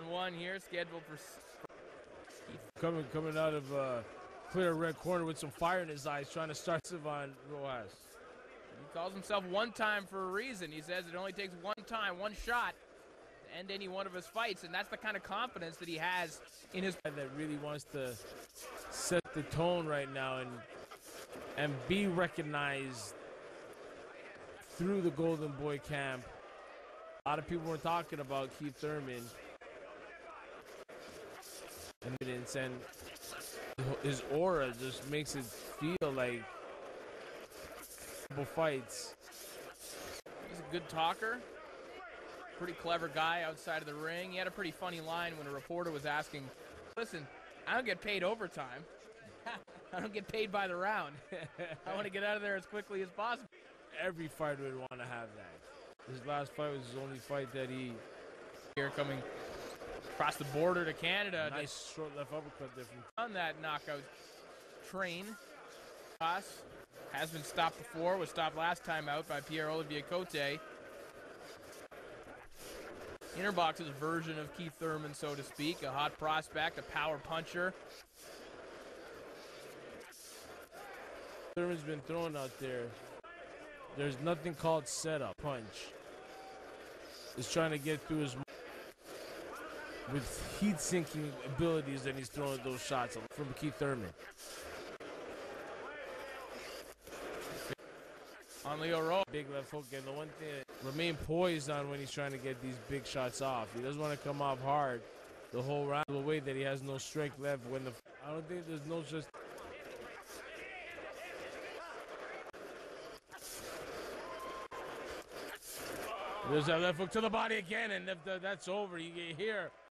Round one here, scheduled for. Coming coming out of uh, clear red corner with some fire in his eyes, trying to start Savon Rojas. He calls himself one time for a reason. He says it only takes one time, one shot to end any one of his fights, and that's the kind of confidence that he has in his. That really wants to set the tone right now and and be recognized through the Golden Boy camp. A lot of people were talking about Keith Thurman and his aura just makes it feel like fights. He's a good talker, pretty clever guy outside of the ring. He had a pretty funny line when a reporter was asking, "Listen, I don't get paid overtime. I don't get paid by the round. I want to get out of there as quickly as possible." Every fighter would want to have that. His last fight was his only fight that he here coming across the border to Canada. Nice short left uppercut there from on that knockout train. Haas has been stopped before, was stopped last time out by Pierre Olivier Cote. Interbox's version of Keith Thurman, so to speak, a hot prospect, a power puncher. Thurman's been thrown out there. There's nothing called setup punch. He's trying to get through his with heat sinking abilities that he's throwing those shots from Keith Thurman. On Leo Rowe. Big left hook, and the one thing remain poised on when he's trying to get these big shots off. He doesn't want to come off hard the whole round the way that he has no strength left when the I don't think there's no just There's that left hook to the body again, and if the, that's over, you get here.